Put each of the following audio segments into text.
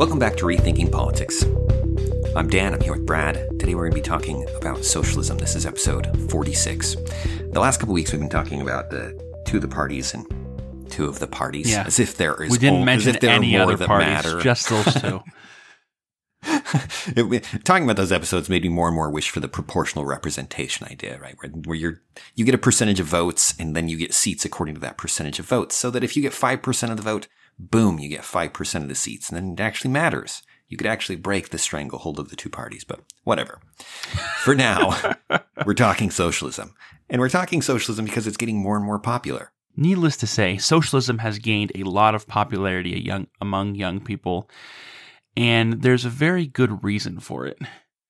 Welcome back to Rethinking Politics. I'm Dan, I'm here with Brad. Today we're going to be talking about socialism. This is episode 46. The last couple weeks we've been talking about the two of the parties and two of the parties Yeah. as if there is We didn't as mention any other parties, matter. just those two. It- talking about those episodes made me more and more wish for the proportional representation idea, right? Where, where you're, you get a percentage of votes and then you get seats according to that percentage of votes. So that if you get 5% of the vote, boom, you get 5% of the seats. And then it actually matters. You could actually break the stranglehold of the two parties, but whatever. For now, we're talking socialism. And we're talking socialism because it's getting more and more popular. Needless to say, socialism has gained a lot of popularity young, among young people, and there's a very good reason for it.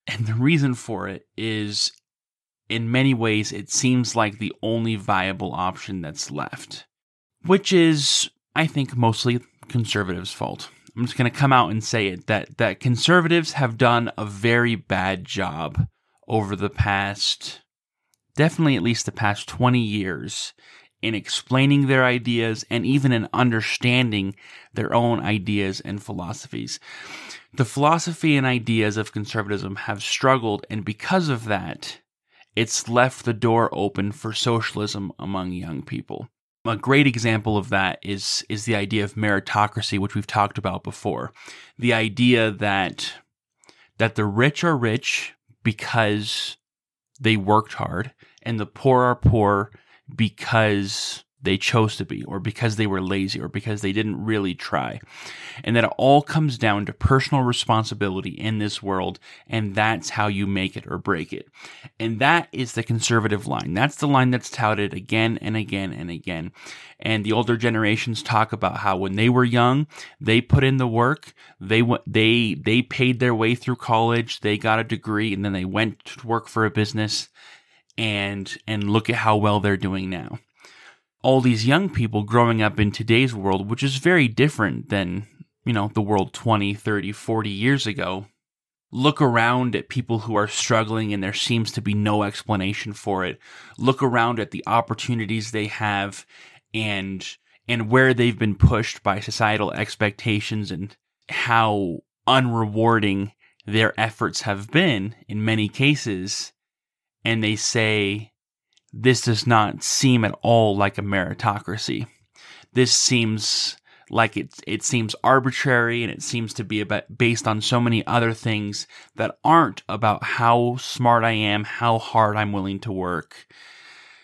And the reason for it is, in many ways, it seems like the only viable option that's left, which is, I think, mostly conservatives' fault. I'm just going to come out and say it that that conservatives have done a very bad job over the past, definitely at least the past 20 years in explaining their ideas and even in understanding their own ideas and philosophies. The philosophy and ideas of conservatism have struggled, and because of that, it's left the door open for socialism among young people. A great example of that is is the idea of meritocracy, which we've talked about before. The idea that that the rich are rich because they worked hard, and the poor are poor because they chose to be, or because they were lazy, or because they didn't really try. And that it all comes down to personal responsibility in this world, and that's how you make it or break it. And that is the conservative line. That's the line that's touted again and again and again. And the older generations talk about how when they were young, they put in the work, they they they paid their way through college, they got a degree, and then they went to work for a business and and look at how well they're doing now. All these young people growing up in today's world, which is very different than, you know, the world 20, 30, 40 years ago, look around at people who are struggling and there seems to be no explanation for it. Look around at the opportunities they have and and where they've been pushed by societal expectations and how unrewarding their efforts have been in many cases and they say this does not seem at all like a meritocracy. This seems like it it seems arbitrary and it seems to be about based on so many other things that aren't about how smart I am, how hard I'm willing to work.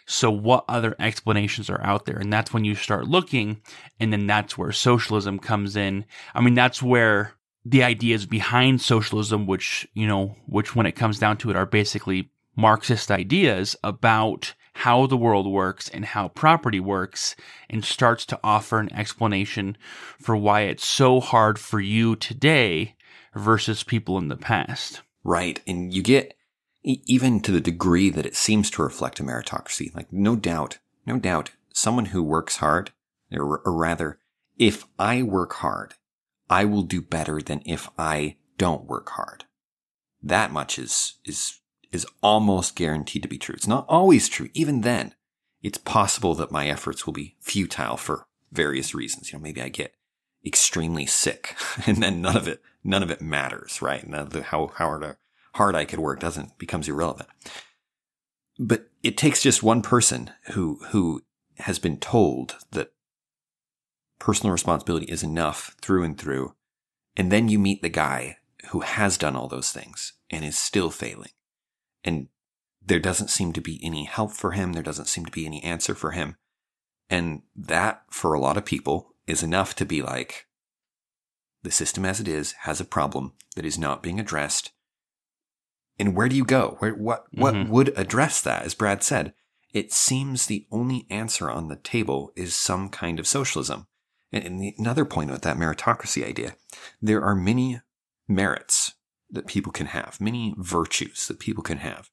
So what other explanations are out there? And that's when you start looking and then that's where socialism comes in. I mean that's where the ideas behind socialism which, you know, which when it comes down to it are basically Marxist ideas about how the world works and how property works and starts to offer an explanation for why it's so hard for you today versus people in the past. Right. And you get, even to the degree that it seems to reflect a meritocracy, like no doubt, no doubt, someone who works hard, or, or rather, if I work hard, I will do better than if I don't work hard. That much is, is, is almost guaranteed to be true. It's not always true. Even then, it's possible that my efforts will be futile for various reasons. You know, maybe I get extremely sick and then none of it, none of it matters, right? None the, how, how hard, hard I could work doesn't, becomes irrelevant. But it takes just one person who, who has been told that personal responsibility is enough through and through. And then you meet the guy who has done all those things and is still failing. And there doesn't seem to be any help for him. There doesn't seem to be any answer for him. And that, for a lot of people, is enough to be like, the system as it is has a problem that is not being addressed. And where do you go? Where, what, what Mhm. would address that? As Brad said, it seems the only answer on the table is some kind of socialism. And, and the, another point with that meritocracy idea, there are many merits that people can have, many virtues that people can have,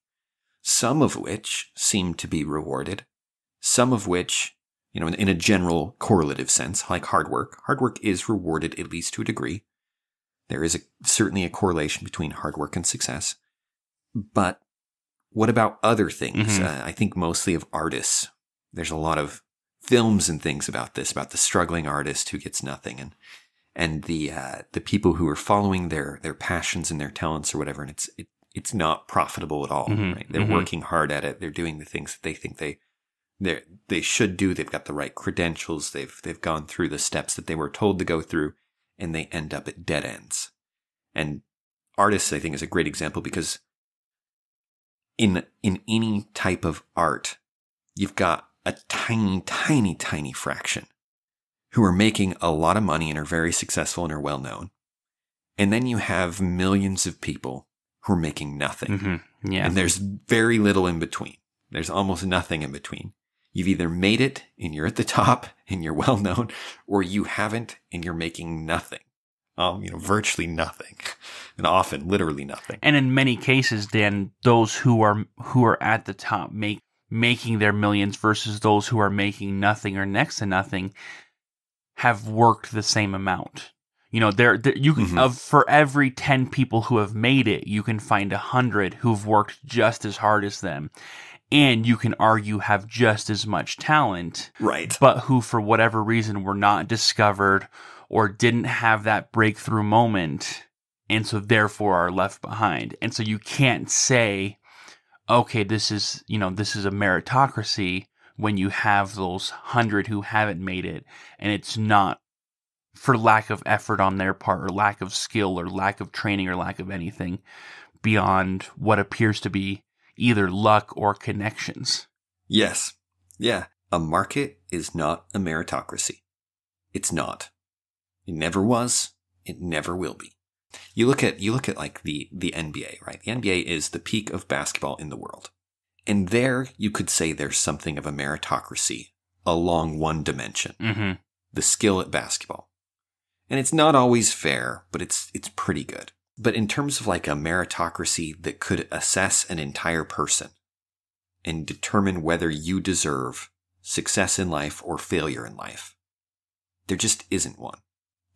some of which seem to be rewarded, some of which, you know, in, in a general correlative sense, like hard work, hard work is rewarded at least to a degree. There is a, certainly a correlation between hard work and success. But what about other things? Mhm. Uh, I think mostly of artists. There's a lot of films and things about this, about the struggling artist who gets nothing. And, and the uh, the people who are following their their passions and their talents or whatever, and it's it, it's not profitable at all. Mhm, Right? They're mhm. working hard at it. They're doing the things that they think they they they should do. They've got the right credentials. They've they've gone through the steps that they were told to go through, and they end up at dead ends. And artists, I think, is a great example because in in any type of art, you've got a tiny, tiny, tiny fraction who are making a lot of money and are very successful and are well known. And then you have millions of people who are making nothing. hmm Yeah. And there's very little in between. There's almost nothing in between. You've either made it and you're at the top and you're well known, or you haven't and you're making nothing. Um, you know, virtually nothing. And often literally nothing. And in many cases, then those who are who are at the top make making their millions versus those who are making nothing or next to nothing have worked the same amount. You know, there, there you can Mhm. of for every ten people who have made it, you can find a hundred who've worked just as hard as them, and you can argue have just as much talent Right. but who for whatever reason were not discovered or didn't have that breakthrough moment and so therefore are left behind and so you can't say okay this is you know this is a meritocracy when you have those 100 who haven't made it and it's not for lack of effort on their part or lack of skill or lack of training or lack of anything beyond what appears to be either luck or connections Yes. Yeah. A market is not a meritocracy. It's not. It never was. It never will be. You look at, you look at like the, the NBA, right? The NBA is the peak of basketball in the world. And there you could say there's something of a meritocracy along one dimension, mhm the skill at basketball. And it's not always fair, but it's, it's pretty good. But in terms of like a meritocracy that could assess an entire person and determine whether you deserve success in life or failure in life. There just isn't one.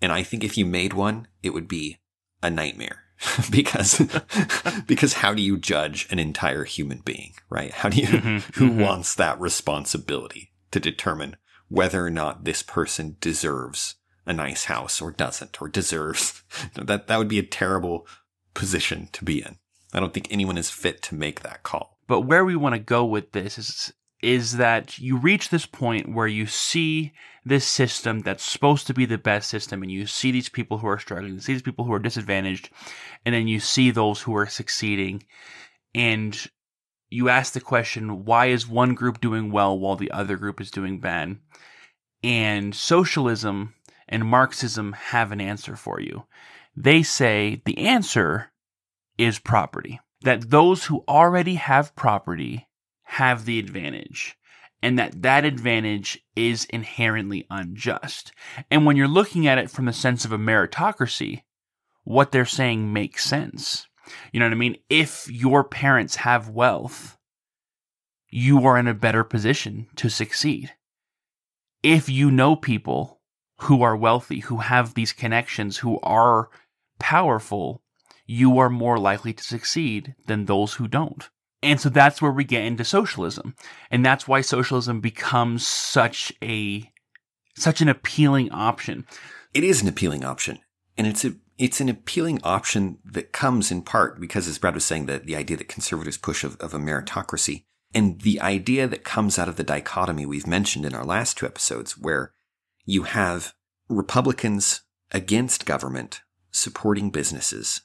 And I think if you made one, it would be a nightmare because, because how do you judge an entire human being, right? How do you, Mhm, who mhm. wants that responsibility to determine whether or not this person deserves a nice house or doesn't or deserves that, that would be a terrible position to be in. I don't think anyone is fit to make that call. But where we want to go with this is is that you reach this point where you see this system that's supposed to be the best system and you see these people who are struggling, you see these people who are disadvantaged, and then you see those who are succeeding and you ask the question, why is one group doing well while the other group is doing bad? And socialism and Marxism have an answer for you. They say the answer is property. That those who already have property have the advantage and that that advantage is inherently unjust. And when you're looking at it from the sense of a meritocracy, what they're saying makes sense. You know what I mean? If your parents have wealth, you are in a better position to succeed. If you know people who are wealthy, who have these connections, who are powerful, you are more likely to succeed than those who don't. And so that's where we get into socialism. And that's why socialism becomes such a such an appealing option. It is an appealing option. And it's a it's an appealing option that comes in part because, as Brad was saying, that the idea that conservatives push of, of a meritocracy and the idea that comes out of the dichotomy we've mentioned in our last two episodes, where you have Republicans against government supporting businesses,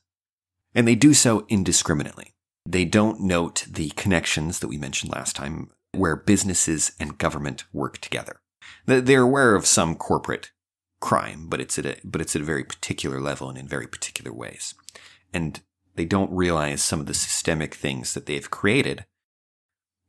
and they do so indiscriminately. They don't note the connections that we mentioned last time where businesses and government work together. They- They're aware of some corporate crime, but it's at a, but it's at a very particular level and in very particular ways. And they don't realize some of the systemic things that they've created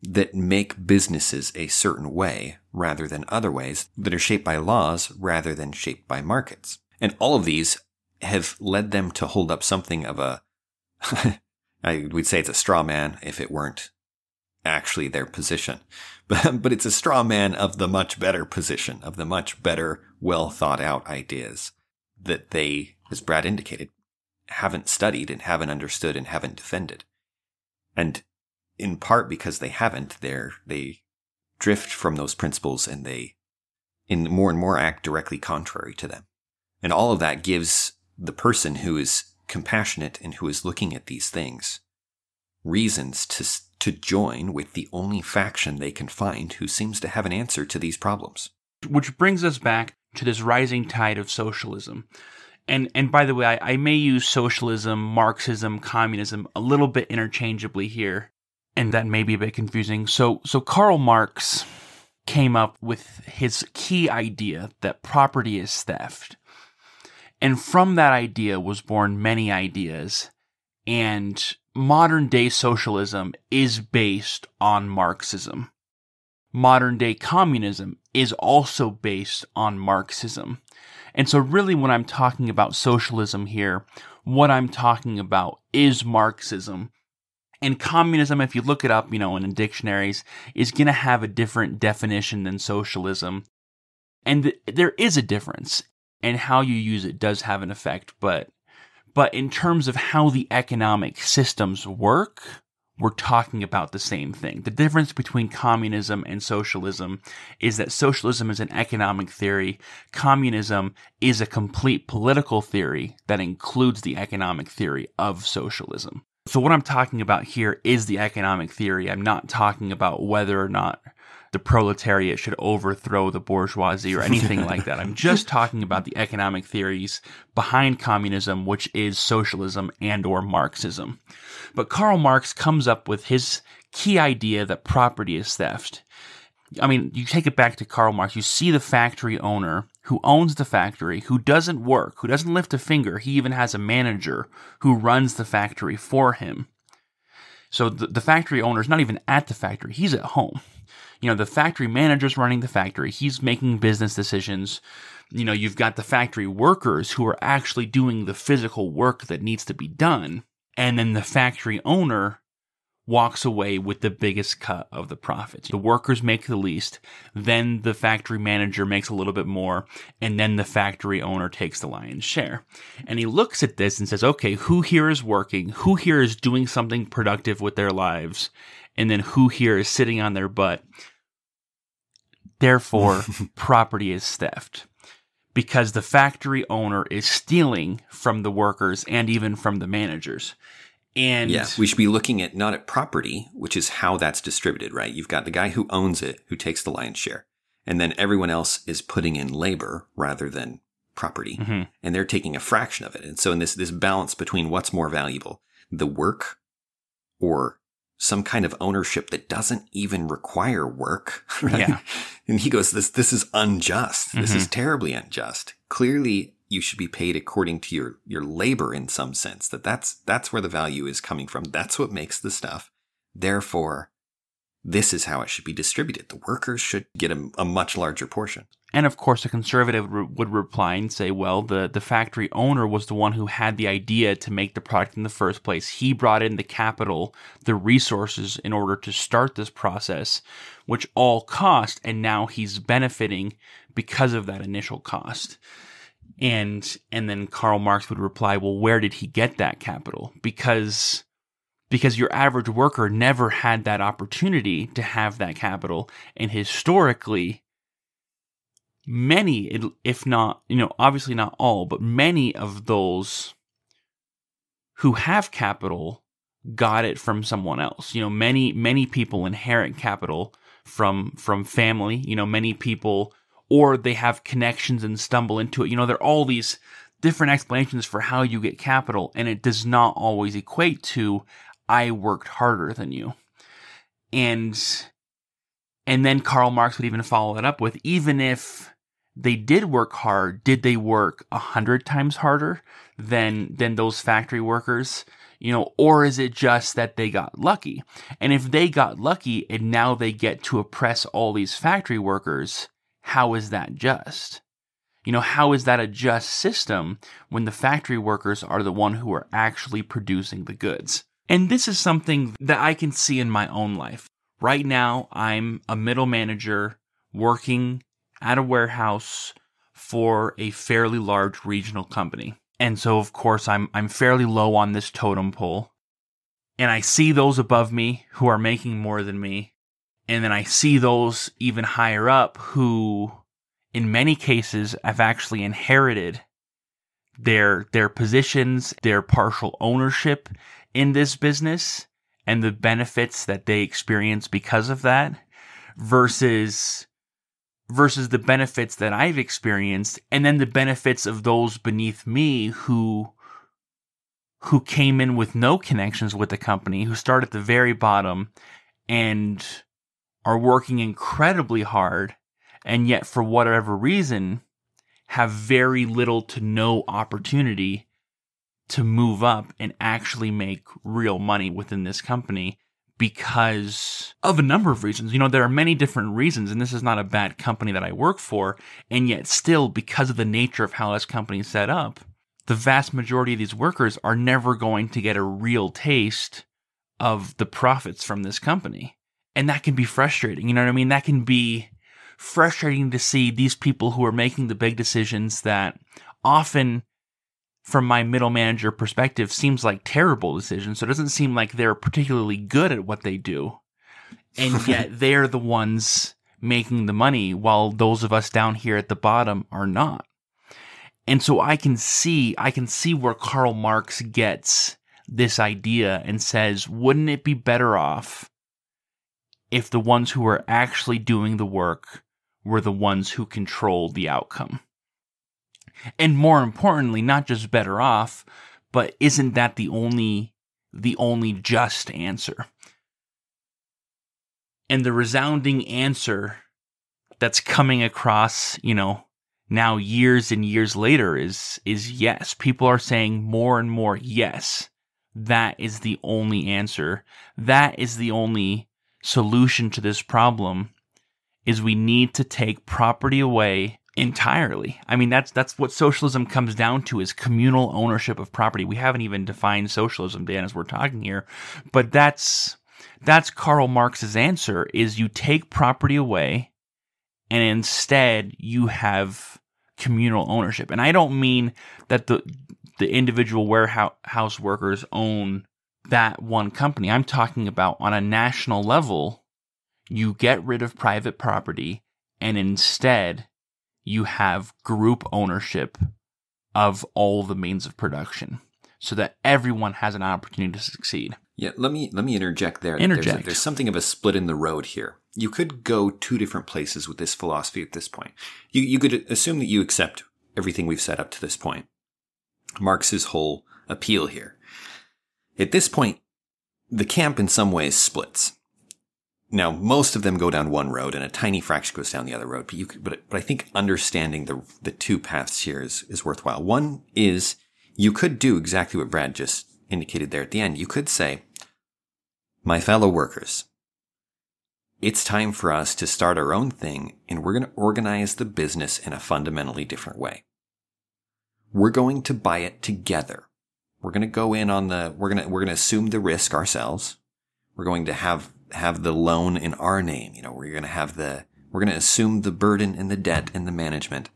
that make businesses a certain way rather than other ways that are shaped by laws rather than shaped by markets. And all of these have led them to hold up something of a, I would say it's a straw man if it weren't actually their position. But, but it's a straw man of the much better position, of the much better, well thought out ideas that they, as Brad indicated, haven't studied and haven't understood and haven't defended. And in part because they haven't, they're, they drift from those principles and they, in more and more act directly contrary to them. And all of that gives the person who is compassionate and who is looking at these things reasons to, to join with the only faction they can find who seems to have an answer to these problems. Which brings us back to this rising tide of socialism. And and by the way, I, I may use socialism, Marxism, communism a little bit interchangeably here, and that may be a bit confusing. So so Karl Marx came up with his key idea that property is theft. And from that idea was born many ideas. And modern day socialism is based on Marxism. Modern day communism is also based on Marxism. And so, really, when I'm talking about socialism here, what I'm talking about is Marxism. And communism, if you look it up, you know, in the dictionaries, is going to have a different definition than socialism. And th- there is a difference, and how you use it does have an effect. But, but in terms of how the economic systems work, we're talking about the same thing. The difference between communism and socialism is that socialism is an economic theory. Communism is a complete political theory that includes the economic theory of socialism. So what I'm talking about here is the economic theory. I'm not talking about whether or not the proletariat should overthrow the bourgeoisie or anything like that. I'm just talking about the economic theories behind communism, which is socialism and or Marxism. But Karl Marx comes up with his key idea that property is theft. I mean, you take it back to Karl Marx, you see the factory owner who owns the factory, who doesn't work, who doesn't lift a finger. He even has a manager who runs the factory for him. So the, the factory owner is not even at the factory, he's at home. You know, the factory manager's running the factory, he's making business decisions. You know, you've got the factory workers who are actually doing the physical work that needs to be done. And then the factory owner walks away with the biggest cut of the profits. The workers make the least, then the factory manager makes a little bit more, and then the factory owner takes the lion's share. And he looks at this and says, okay, who here is working? Who here is doing something productive with their lives? And then who here is sitting on their butt? Therefore, property is theft. Because the factory owner is stealing from the workers and even from the managers. And yeah, we should be looking at not at property, which is how that's distributed, right? You've got the guy who owns it, who takes the lion's share, and then everyone else is putting in labor rather than property, Mhm. and they're taking a fraction of it. And so, in this this balance between what's more valuable, the work or some kind of ownership that doesn't even require work, right? Yeah. And he goes, "This this is unjust. This Mm-hmm. is terribly unjust. Clearly." You should be paid according to your, your labor in some sense. That that's that's where the value is coming from. That's what makes the stuff. Therefore, this is how it should be distributed. The workers should get a, a much larger portion. And of course, a conservative re- would reply and say, well, the, the factory owner was the one who had the idea to make the product in the first place. He brought in the capital, the resources in order to start this process, which all cost, and now he's benefiting because of that initial cost. And and then Karl Marx would reply, well, where did he get that capital? Because because your average worker never had that opportunity to have that capital, and historically many, if not, you know, obviously not all, but many of those who have capital got it from someone else. You know, many, many people inherit capital from, from family, you know, many people, or they have connections and stumble into it. You know, there are all these different explanations for how you get capital, and it does not always equate to, I worked harder than you. And, and then Karl Marx would even follow it up with, even if they did work hard, did they work a hundred times harder than than those factory workers? You know, or is it just that they got lucky? And if they got lucky and now they get to oppress all these factory workers, how is that just? You know, how is that a just system when the factory workers are the one who are actually producing the goods? And this is something that I can see in my own life. Right now, I'm a middle manager working at a warehouse for a fairly large regional company. And so of course I'm I'm fairly low on this totem pole. And I see those above me who are making more than me. And then I see those even higher up who in many cases have actually inherited their their positions, their partial ownership in this business and the benefits that they experience because of that versus versus the benefits that I've experienced and then the benefits of those beneath me who who came in with no connections with the company, who start at the very bottom and are working incredibly hard and yet for whatever reason have very little to no opportunity to move up and actually make real money within this company because of a number of reasons. You know, there are many different reasons, and this is not a bad company that I work for. And yet, still, because of the nature of how this company is set up, the vast majority of these workers are never going to get a real taste of the profits from this company. And that can be frustrating. You know what I mean? That can be frustrating to see these people who are making the big decisions that often from my middle manager perspective seems like terrible decisions. So it doesn't seem like they're particularly good at what they do. And yet they're the ones making the money while those of us down here at the bottom are not. And so I can see, I can see where Karl Marx gets this idea and says, wouldn't it be better off if the ones who were actually doing the work were the ones who controlled the outcome? And more importantly, not just better off, but isn't that the only the only just answer? And the resounding answer that's coming across, you know, now years and years later is is yes. People are saying more and more yes. That is the only answer. That is the only solution to this problem is we need to take property away entirely. I mean that's that's what socialism comes down to is communal ownership of property. We haven't even defined socialism Dan as we're talking here, but that's that's Karl Marx's answer is you take property away and instead you have communal ownership. And I don't mean that the the individual warehouse workers own that one company. I'm talking about on a national level, you get rid of private property and instead you have group ownership of all the means of production so that everyone has an opportunity to succeed. Yeah, let me let me interject there. Interject. There's, there's something of a split in the road here. You could go two different places with this philosophy at this point. You you could assume that you accept everything we've set up to this point. Marx's whole appeal here. At this point, the camp in some ways splits. Now, most of them go down one road, and a tiny fraction goes down the other road. But you, could, but, but I think understanding the the two paths here is is worthwhile. One is you could do exactly what Brad just indicated there at the end. You could say, "My fellow workers, it's time for us to start our own thing, and we're going to organize the business in a fundamentally different way. We're going to buy it together. We're going to go in on the we're going to we're going to assume the risk ourselves. We're going to have have the loan in our name. You know, we're going to have the, we're going to assume the burden and the debt and the management.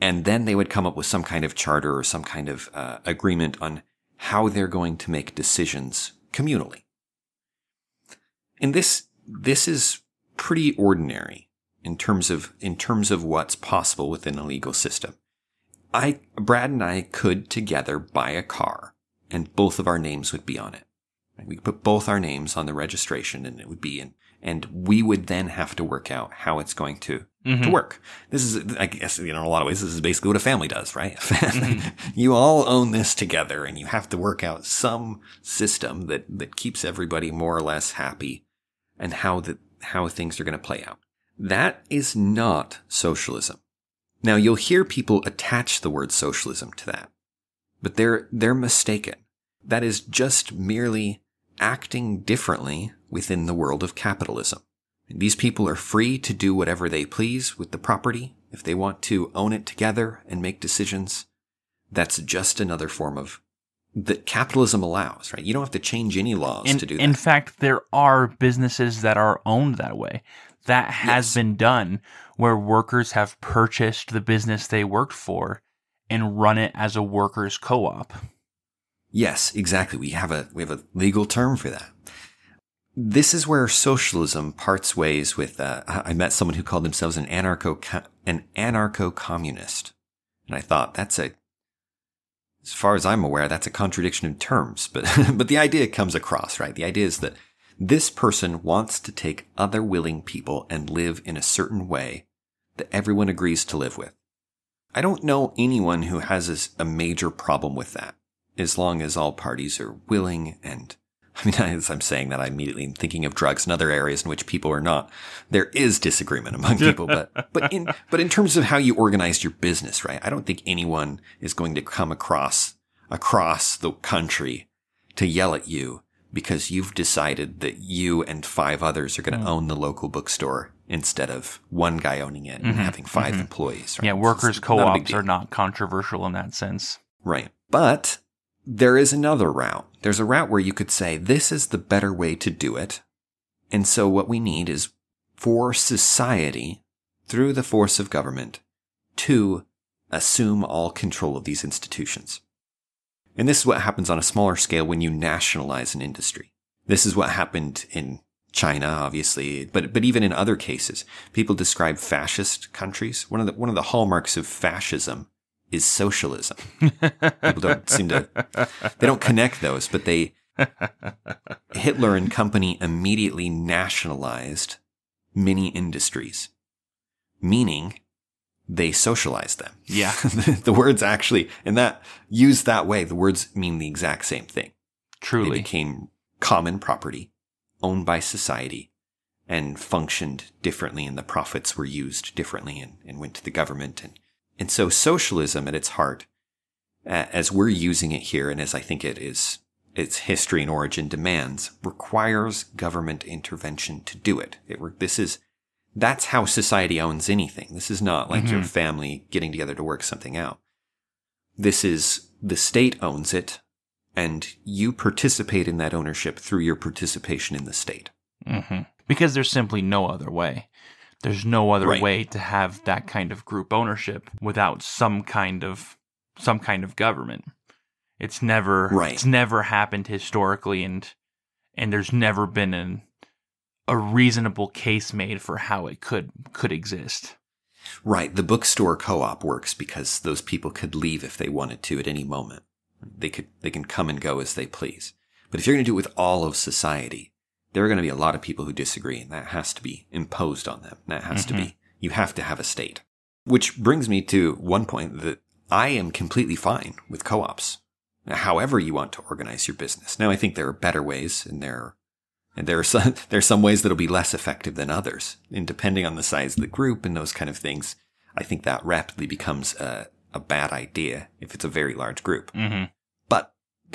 And then they would come up with some kind of charter or some kind of uh, agreement on how they're going to make decisions communally. And this, this is pretty ordinary in terms of, in terms of what's possible within a legal system. I, Brad and I could together buy a car and both of our names would be on it. We could put both our names on the registration and it would be in, and we would then have to work out how it's going to, mm-hmm. to work. This is, I guess, you know, in a lot of ways, this is basically what a family does, right? Mm-hmm. you all own this together and you have to work out some system that, that keeps everybody more or less happy and how that, how things are going to play out. That is not socialism. Now you'll hear people attach the word socialism to that, but they're, they're mistaken. That is just merely acting differently within the world of capitalism. These people are free to do whatever they please with the property. If they want to own it together and make decisions, that's just another form of that capitalism allows, right? You don't have to change any laws in, to do that. In fact, there are businesses that are owned that way. That has yes. been done where workers have purchased the business they worked for and run it as a workers' co-op. Yes, exactly. We have a, we have a legal term for that. This is where socialism parts ways with, uh, I met someone who called themselves an anarcho, an anarcho communist. And I thought that's a, as far as I'm aware, that's a contradiction in terms, but, but the idea comes across, right? The idea is that this person wants to take other willing people and live in a certain way that everyone agrees to live with. I don't know anyone who has a major problem with that, as long as all parties are willing and I mean, as I'm saying that, I immediately am thinking of drugs and other areas in which people are not. There is disagreement among people, but but in but in terms of how you organize your business, right? I don't think anyone is going to come across across the country to yell at you because you've decided that you and five others are going to mm. own the local bookstore instead of one guy owning it and mm-hmm. having 5 mm-hmm. employees. Right? Yeah, workers' co-ops are not controversial in that sense. Right. But there is another route. There's a route where you could say, this is the better way to do it. And so what we need is for society, through the force of government, to assume all control of these institutions. And this is what happens on a smaller scale when you nationalize an industry. This is what happened in China, obviously, but but even in other cases, people describe fascist countries. One of the one of the hallmarks of fascism is socialism. people don't seem to they don't connect those, but they Hitler and company immediately nationalized many industries, meaning they socialize them. Yeah. the words actually, and that used that way, the words mean the exact same thing. Truly. They became common property, owned by society, and functioned differently, and the profits were used differently and, and went to the government. And, and so socialism at its heart, as we're using it here, and as I think it is, its history and origin demands, requires government intervention to do it. it this is that's how society owns anything. This is not like mm-hmm. your family getting together to work something out. This is the state owns it and you participate in that ownership through your participation in the state. Mm-hmm. Because there's simply no other way. There's no other right. way to have that kind of group ownership without some kind of some kind of government. It's never right. it's never happened historically and and there's never been an a reasonable case made for how it could could exist. Right. The bookstore co-op works because those people could leave if they wanted to at any moment. They could they can come and go as they please. But if you're going to do it with all of society, there are going to be a lot of people who disagree, and that has to be imposed on them. That has mm-hmm. to be mm-hmm. you have to have a state. Which brings me to one point that I am completely fine with co-ops. However you want to organize your business. Now I think there are better ways and there are and there are some, there are some ways that'll be less effective than others. And depending on the size of the group and those kind of things, I think that rapidly becomes a, a bad idea if it's a very large group. Mm-hmm.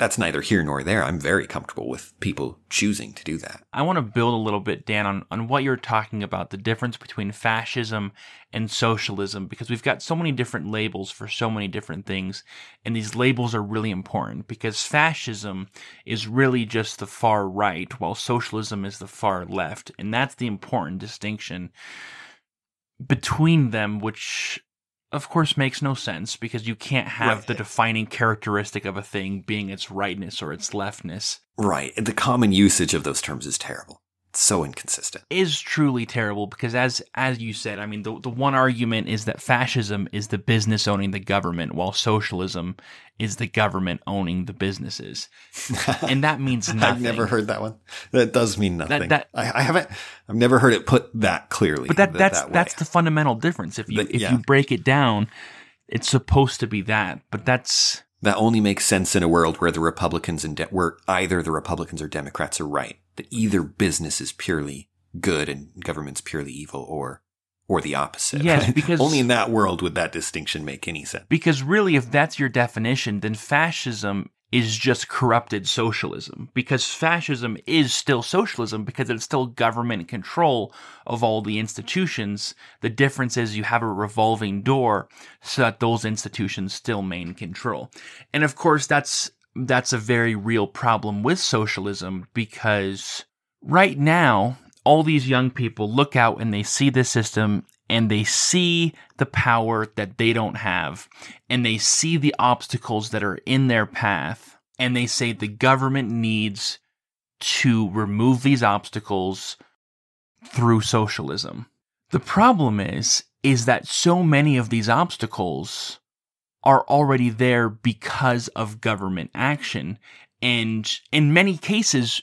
That's neither here nor there. I'm very comfortable with people choosing to do that. I want to build a little bit, Dan, on, on what you're talking about the difference between fascism and socialism, because we've got so many different labels for so many different things. And these labels are really important because fascism is really just the far right, while socialism is the far left. And that's the important distinction between them, which of course makes no sense because you can't have right. the defining characteristic of a thing being its rightness or its leftness. Right. The common usage of those terms is terrible. So inconsistent. Is truly terrible because as as you said, I mean the the one argument is that fascism is the business owning the government while socialism is the government owning the businesses. and that means nothing. I've never heard that one. That does mean nothing. That, that, I, I, haven't I've never heard it put that clearly. But that, that's that that's the fundamental difference. If you if yeah. you break it down, it's supposed to be that. But that's that only makes sense in a world where the Republicans and de- where either the Republicans or Democrats are right. That either business is purely good and government's purely evil, or or the opposite. Yes, because only in that world would that distinction make any sense. Because really, if that's your definition, then fascism is just corrupted socialism because fascism is still socialism because it's still government control of all the institutions. The difference is you have a revolving door so that those institutions still maintain control. And of course, that's, that's a very real problem with socialism because right now, all these young people look out and they see the system and they see the power that they don't have and they see the obstacles that are in their path and they say the government needs to remove these obstacles through socialism. The problem is is that so many of these obstacles are already there because of government action and in many cases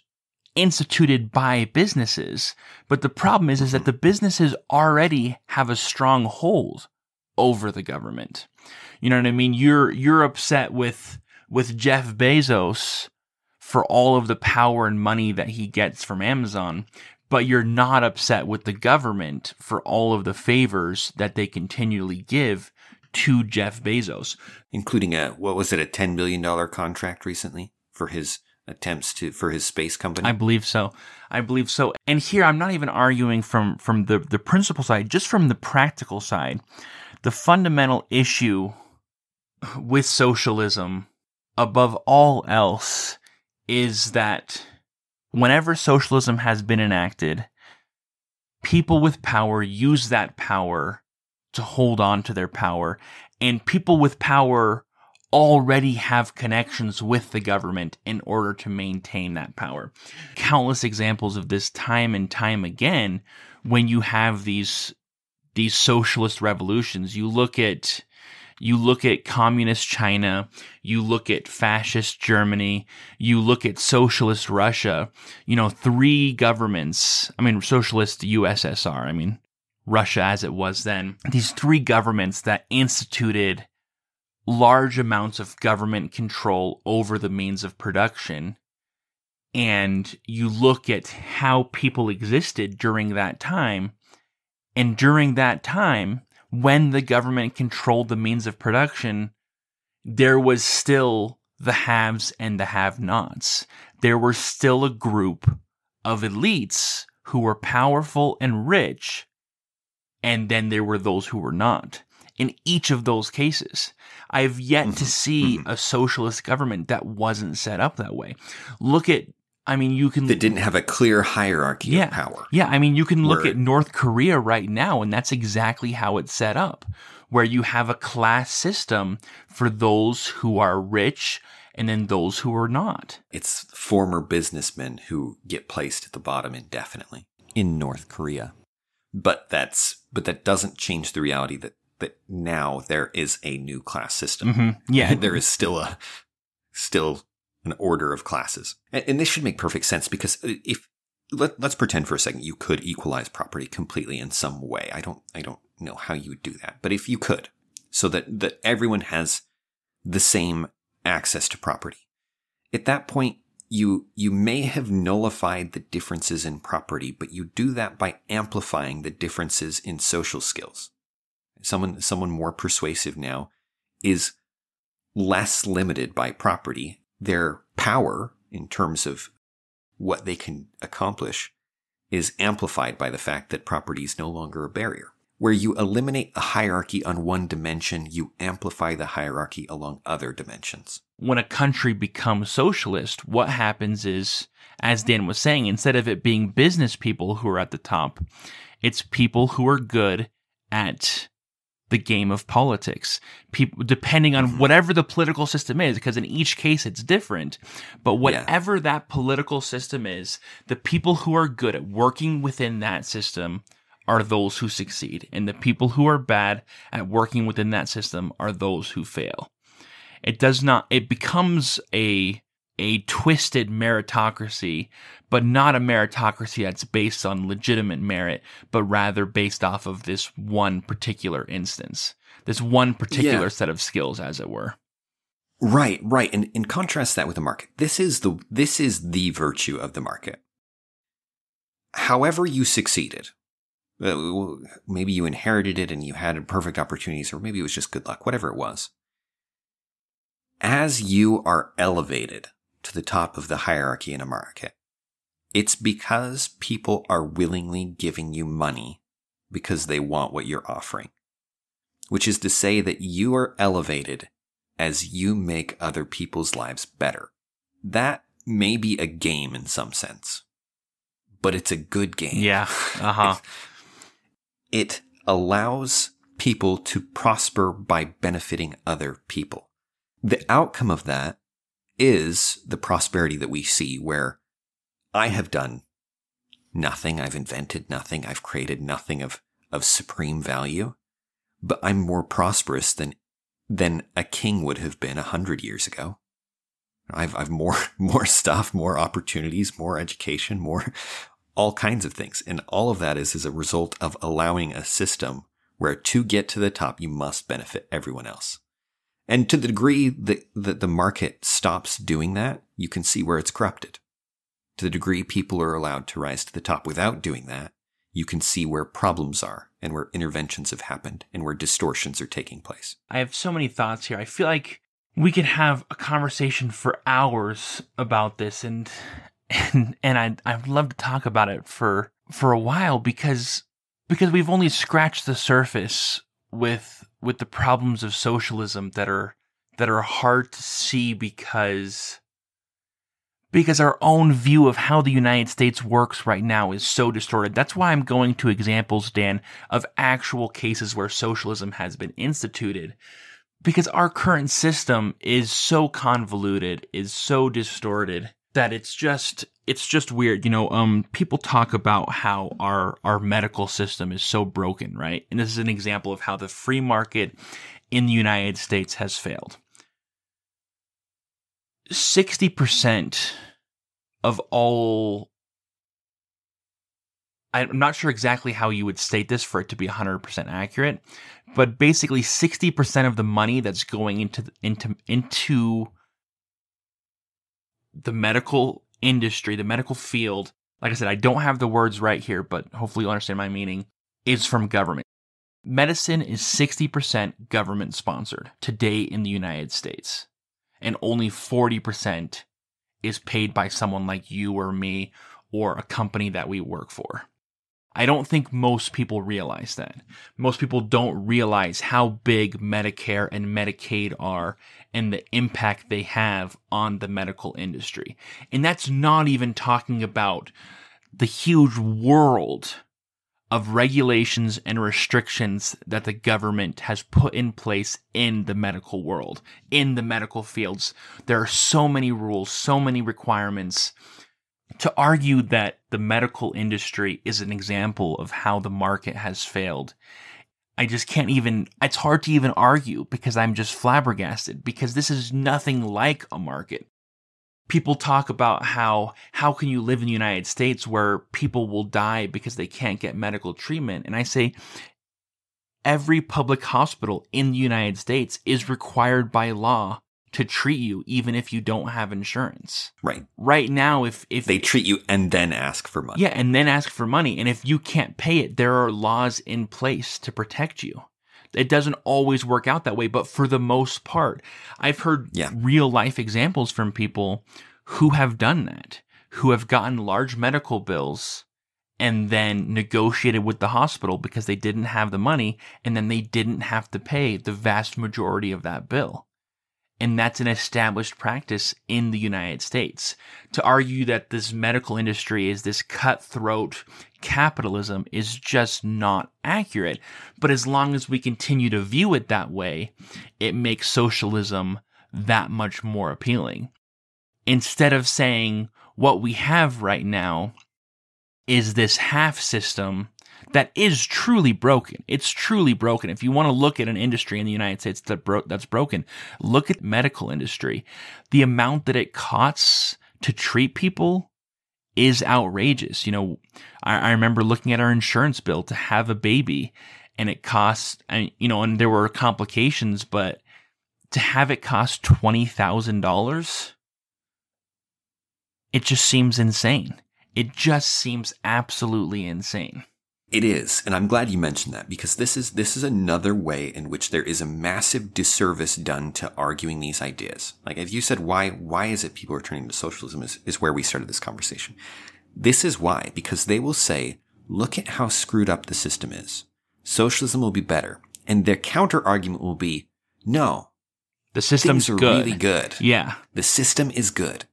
instituted by businesses. But the problem is, is that the businesses already have a strong hold over the government. You know what I mean? You're, you're upset with, with Jeff Bezos for all of the power and money that he gets from Amazon, but you're not upset with the government for all of the favors that they continually give to Jeff Bezos, including a what was it a ten billion dollar contract recently for his attempts to for his space company. I believe so. I believe so. And here I'm not even arguing from from the the principle side, just from the practical side. The fundamental issue with socialism above all else is that whenever socialism has been enacted, people with power use that power to hold on to their power. And people with power already have connections with the government in order to maintain that power. Countless examples of this time and time again when you have these these socialist revolutions. You look at you look at communist China, you look at fascist Germany, you look at socialist Russia, you know, three governments, I mean, socialist USSR, I mean, Russia as it was then, these three governments that instituted large amounts of government control over the means of production. And you look at how people existed during that time. And during that time, when the government controlled the means of production, there was still the haves and the have nots. There were still a group of elites who were powerful and rich, and then there were those who were not. In each of those cases, I've yet to mm-hmm. see mm-hmm. a socialist government that wasn't set up that way. Look at I mean, you can. That didn't have a clear hierarchy yeah, of power. Yeah, I mean, you can look at North Korea right now, and that's exactly how it's set up, where you have a class system for those who are rich and then those who are not. It's former businessmen who get placed at the bottom indefinitely in North Korea. But that's but that doesn't change the reality that that now there is a new class system. Mm-hmm. Yeah, there is still a still an order of classes. And, and this should make perfect sense because if let, us pretend for a second you could equalize property completely in some way. I don't I don't know how you would do that, but if you could, so that that everyone has the same access to property, at that point you you may have nullified the differences in property, but you do that by amplifying the differences in social skills. Someone someone more persuasive now is less limited by property their power in terms of what they can accomplish is amplified by the fact that property is no longer a barrier. Where you eliminate a hierarchy on one dimension, you amplify the hierarchy along other dimensions. When a country becomes socialist, what happens is, as Dan was saying, instead of it being business people who are at the top, it's people who are good at the game of politics. People, depending on mm-hmm. whatever the political system is, because in each case it's different. But whatever yeah. that political system is, the people who are good at working within that system are those who succeed, and the people who are bad at working within that system are those who fail. It does not. It becomes a a twisted meritocracy, but not a meritocracy that's based on legitimate merit, but rather based off of this one particular instance, this one particular yeah. set of skills, as it were. Right, right. And, and contrast that with the market. This is the this is the virtue of the market. However you succeeded, uh, maybe you inherited it and you had perfect opportunities, or maybe it was just good luck, whatever it was. As you are elevated to the top of the hierarchy in a market. It's because people are willingly giving you money because they want what you're offering, which is to say that you are elevated as you make other people's lives better. That may be a game in some sense, but it's a good game. Yeah. Uh huh. it allows people to prosper by benefiting other people. The outcome of that is the prosperity that we see where I have done nothing. I've invented nothing. I've created nothing of, of supreme value, but I'm more prosperous than than a king would have been a hundred years ago. I've, I've more, more stuff, more opportunities, more education, more, all kinds of things. And all of that is as a result of allowing a system where to get to the top, you must benefit everyone else. And to the degree that, that the market stops doing that, you can see where it's corrupted. To the degree people are allowed to rise to the top without doing that, you can see where problems are and where interventions have happened and where distortions are taking place. I have so many thoughts here. I feel like we could have a conversation for hours about this and and and I I'd love to talk about it for for a while because because we've only scratched the surface with with the problems of socialism that are that are hard to see because because our own view of how the United States works right now is so distorted. That's why I'm going to examples, Dan, of actual cases where socialism has been instituted. Because our current system is so convoluted, is so distorted that it's just it's just weird. You know, um people talk about how our our medical system is so broken, right? And this is an example of how the free market in the United States has failed. 60% of all I'm not sure exactly how you would state this for it to be 100% accurate, but basically 60% of the money that's going into into into the medical industry, the medical field, like I said, I don't have the words right here, but hopefully you'll understand my meaning, is from government. Medicine is 60% government sponsored today in the United States, and only 40% is paid by someone like you or me or a company that we work for. I don't think most people realize that. Most people don't realize how big Medicare and Medicaid are and the impact they have on the medical industry. And that's not even talking about the huge world of regulations and restrictions that the government has put in place in the medical world, in the medical fields. There are so many rules, so many requirements. To argue that the medical industry is an example of how the market has failed, I just can't even, it's hard to even argue because I'm just flabbergasted because this is nothing like a market. People talk about how how can you live in the United States where people will die because they can't get medical treatment? And I say every public hospital in the United States is required by law to treat you even if you don't have insurance. Right. Right now if if they treat you and then ask for money. Yeah, and then ask for money and if you can't pay it there are laws in place to protect you. It doesn't always work out that way, but for the most part, I've heard yeah. real life examples from people who have done that, who have gotten large medical bills and then negotiated with the hospital because they didn't have the money and then they didn't have to pay the vast majority of that bill. And that's an established practice in the United States. To argue that this medical industry is this cutthroat capitalism is just not accurate. But as long as we continue to view it that way, it makes socialism that much more appealing. Instead of saying what we have right now is this half system that is truly broken. It's truly broken. If you want to look at an industry in the United States that bro- that's broken, look at the medical industry. The amount that it costs to treat people is outrageous. You know, I, I remember looking at our insurance bill to have a baby and it costs, and you know, and there were complications, but to have it cost $20,000, it just seems insane. It just seems absolutely insane. It is, and I'm glad you mentioned that because this is this is another way in which there is a massive disservice done to arguing these ideas. Like if you said, why why is it people are turning to socialism is, is where we started this conversation. This is why, because they will say, look at how screwed up the system is. Socialism will be better. And their counter argument will be, no. The system's are good. really good. Yeah. The system is good.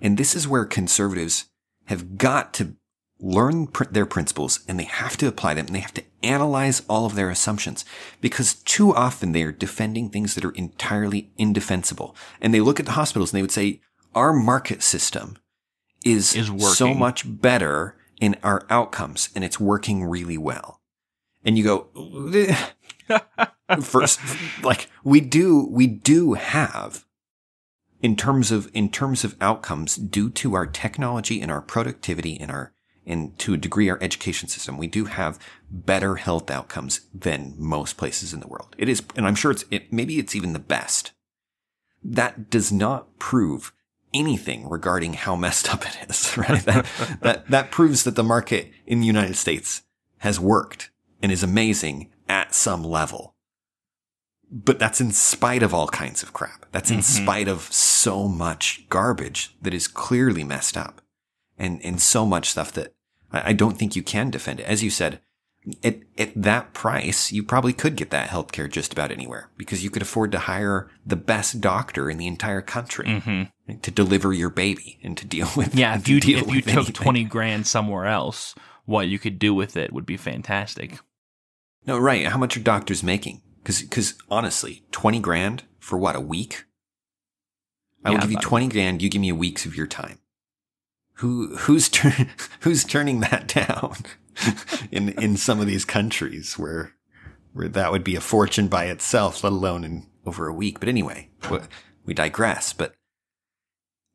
And this is where conservatives have got to learn pr- their principles and they have to apply them and they have to analyze all of their assumptions because too often they are defending things that are entirely indefensible. And they look at the hospitals and they would say, our market system is, Is so much better in our outcomes and it's working really well. And you go, first, like we do, we do have in terms of, in terms of outcomes due to our technology and our productivity and our, and to a degree our education system, we do have better health outcomes than most places in the world. It is, and I'm sure it's, it, maybe it's even the best. That does not prove anything regarding how messed up it is, right? that, that, that proves that the market in the United States has worked and is amazing at some level. But that's in spite of all kinds of crap. That's in mm-hmm. spite of so much garbage that is clearly messed up and, and so much stuff that I, don't think you can defend it. As you said, at, at that price, you probably could get that healthcare just about anywhere because you could afford to hire the best doctor in the entire country mm-hmm. to deliver your baby and to deal with. Yeah, if you if you took anything. twenty grand somewhere else, what you could do with it would be fantastic. No, right. How much are doctors making? Because because honestly, twenty grand for what a week? I yeah, will give you twenty grand. You give me a week's of your time. Who who's turn, who's turning that down? in in some of these countries where where that would be a fortune by itself, let alone in over a week. But anyway, we digress. But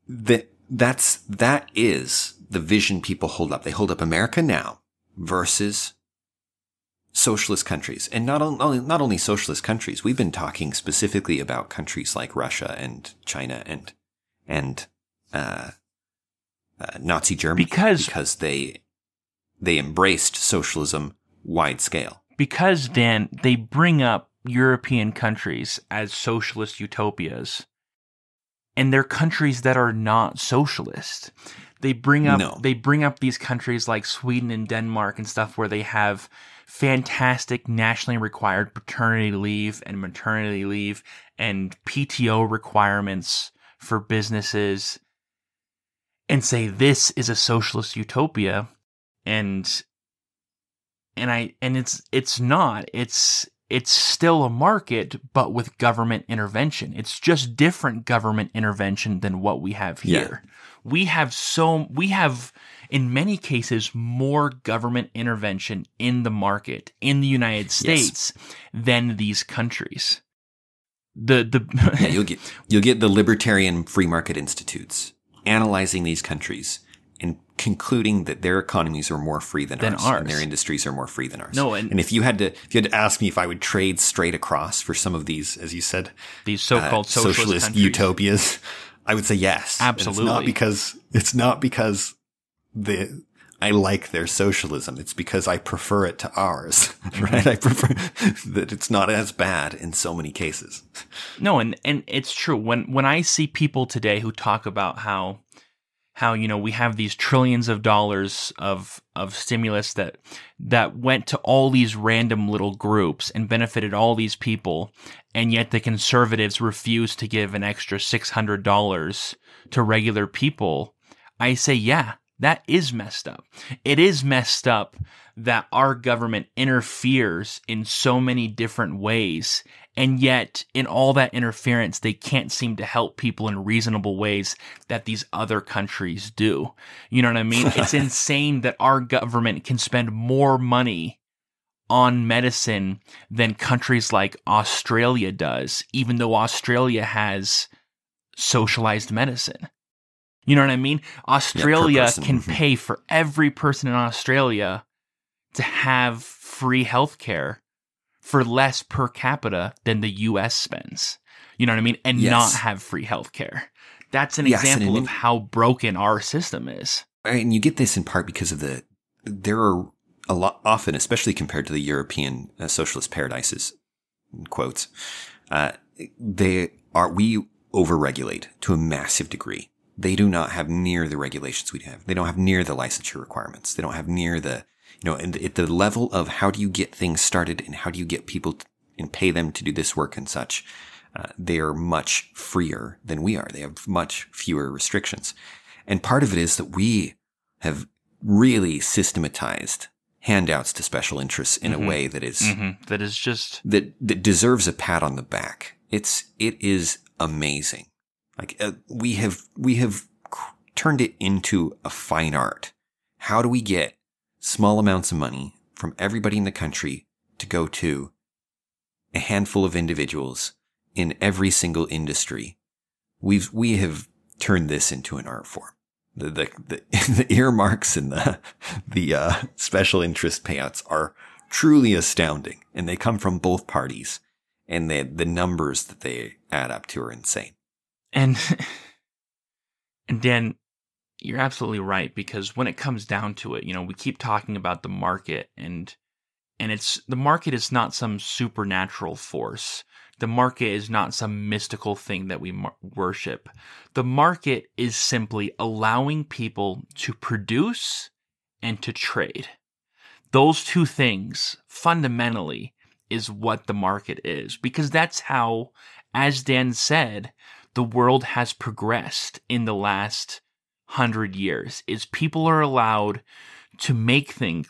that that's that is the vision people hold up. They hold up America now versus socialist countries, and not only not only socialist countries. We've been talking specifically about countries like Russia and China and and uh, uh, Nazi Germany because because they they embraced socialism wide scale. Because, Dan, they bring up European countries as socialist utopias, and they're countries that are not socialist. They bring up no. they bring up these countries like Sweden and Denmark and stuff where they have fantastic nationally required paternity leave and maternity leave and PTO requirements for businesses and say this is a socialist utopia and and I and it's it's not. It's it's still a market but with government intervention. It's just different government intervention than what we have here. Yeah. we have so we have in many cases more government intervention in the market in the United States yes. than these countries. The the yeah, you'll get you'll get the libertarian free market institutes analyzing these countries and concluding that their economies are more free than, than ours, ours, and their industries are more free than ours. No, and, and, if you had to, if you had to ask me if I would trade straight across for some of these, as you said, these so-called uh, socialist, socialist utopias, I would say yes. Absolutely. And it's not because it's not because the I like their socialism. It's because I prefer it to ours, mm-hmm. right? I prefer that it's not as bad in so many cases. No, and and it's true when when I see people today who talk about how how you know we have these trillions of dollars of of stimulus that that went to all these random little groups and benefited all these people and yet the conservatives refuse to give an extra $600 to regular people i say yeah that is messed up it is messed up that our government interferes in so many different ways and yet, in all that interference, they can't seem to help people in reasonable ways that these other countries do. You know what I mean? it's insane that our government can spend more money on medicine than countries like Australia does, even though Australia has socialized medicine. You know what I mean? Australia yeah, can mm-hmm. pay for every person in Australia to have free healthcare for less per capita than the US spends. You know what I mean? And yes. not have free healthcare. That's an yes, example of how broken our system is. And you get this in part because of the, there are a lot, often, especially compared to the European uh, socialist paradises, quotes, uh, they are, we overregulate to a massive degree. They do not have near the regulations we have. They don't have near the licensure requirements. They don't have near the you know, and at the level of how do you get things started and how do you get people to, and pay them to do this work and such, uh, they are much freer than we are. They have much fewer restrictions. And part of it is that we have really systematized handouts to special interests in mm-hmm. a way that is, mm-hmm. that is just that that deserves a pat on the back. It's it is amazing. Like uh, we have we have turned it into a fine art. How do we get small amounts of money from everybody in the country to go to a handful of individuals in every single industry, we've, we have turned this into an art form. The, the, the, the earmarks and the, the, uh, special interest payouts are truly astounding and they come from both parties and the, the numbers that they add up to are insane. And, and Dan, you're absolutely right because when it comes down to it, you know, we keep talking about the market and and it's the market is not some supernatural force. The market is not some mystical thing that we mar- worship. The market is simply allowing people to produce and to trade. Those two things fundamentally is what the market is because that's how as Dan said, the world has progressed in the last hundred years is people are allowed to make things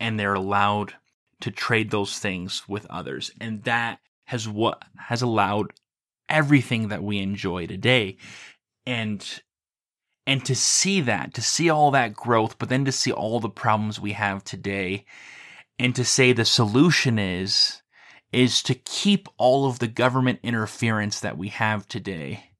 and they're allowed to trade those things with others. And that has what has allowed everything that we enjoy today. And and to see that, to see all that growth, but then to see all the problems we have today, and to say the solution is is to keep all of the government interference that we have today,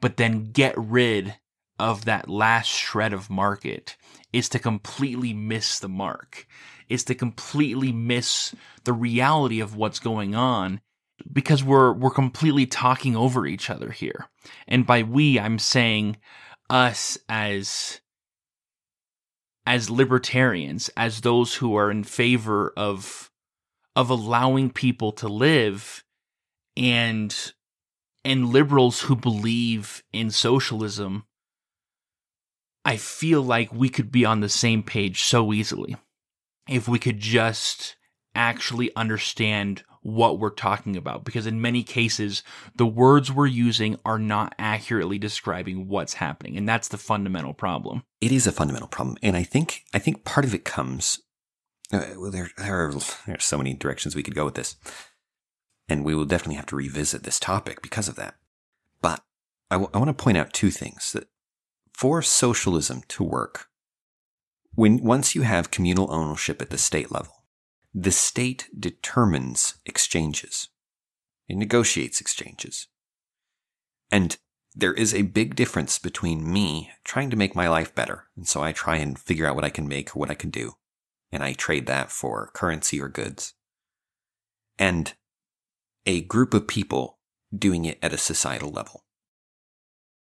but then get rid of that last shred of market is to completely miss the mark, is to completely miss the reality of what's going on because we're we're completely talking over each other here. And by we I'm saying us as as libertarians, as those who are in favor of of allowing people to live and and liberals who believe in socialism I feel like we could be on the same page so easily if we could just actually understand what we're talking about. Because in many cases the words we're using are not accurately describing what's happening and that's the fundamental problem. It is a fundamental problem and i think i think part of it comes Uh, there, there, are, there are so many directions we could go with this. And we will definitely have to revisit this topic because of that. But I, w- I want to point out two things that for socialism to work, when once you have communal ownership at the state level, the state determines exchanges. It negotiates exchanges. And there is a big difference between me trying to make my life better. And so I try and figure out what I can make or what I can do and I trade that for currency or goods. And a group of people doing it at a societal level.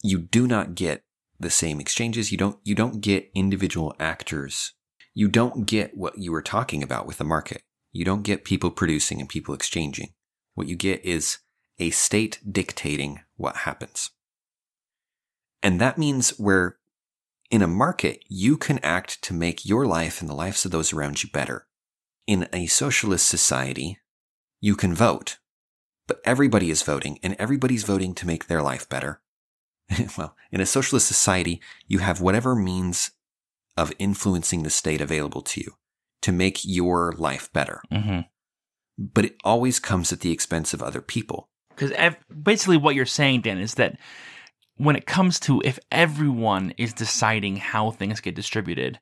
You do not get the same exchanges. You don't, you don't get individual actors. You don't get what you were talking about with the market. You don't get people producing and people exchanging. What you get is a state dictating what happens. And that means where in a market, you can act to make your life and the lives of those around you better. In a socialist society, you can vote, but everybody is voting and everybody's voting to make their life better. well, in a socialist society, you have whatever means of influencing the state available to you to make your life better. mm-hmm. But it always comes at the expense of other people. because basically what you're saying dan is that when it comes to if everyone is deciding how things get distributed,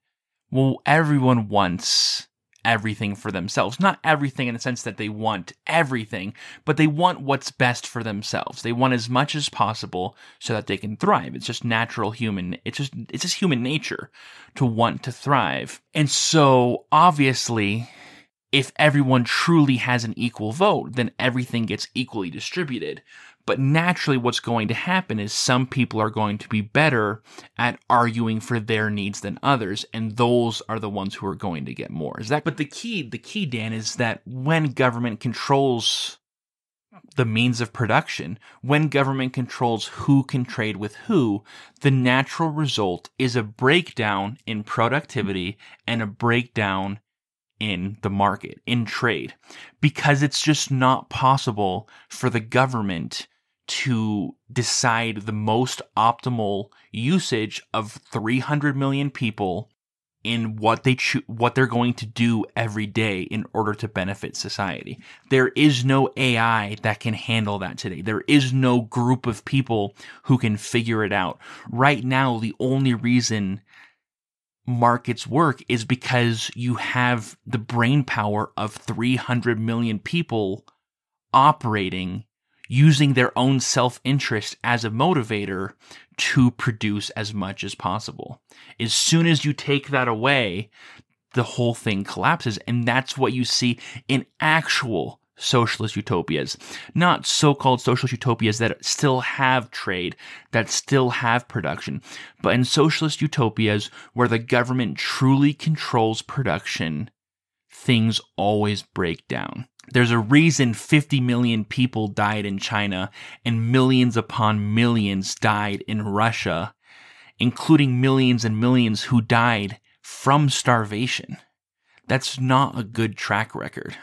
well, everyone wants everything for themselves. Not everything in the sense that they want everything, but they want what's best for themselves. They want as much as possible so that they can thrive. It's just natural human it's just it's just human nature to want to thrive. And so obviously if everyone truly has an equal vote, then everything gets equally distributed. But naturally, what's going to happen is some people are going to be better at arguing for their needs than others, and those are the ones who are going to get more. Is that? But the key, the key, Dan, is that when government controls the means of production, when government controls who can trade with who, the natural result is a breakdown in productivity and a breakdown in the market, in trade, because it's just not possible for the government to decide the most optimal usage of 300 million people in what they cho- what they're going to do every day in order to benefit society. There is no AI that can handle that today. There is no group of people who can figure it out. Right now, the only reason markets work is because you have the brain power of 300 million people operating using their own self interest as a motivator to produce as much as possible. As soon as you take that away, the whole thing collapses. And that's what you see in actual socialist utopias, not so called socialist utopias that still have trade, that still have production, but in socialist utopias where the government truly controls production, things always break down. There's a reason 50 million people died in China and millions upon millions died in Russia, including millions and millions who died from starvation. That's not a good track record.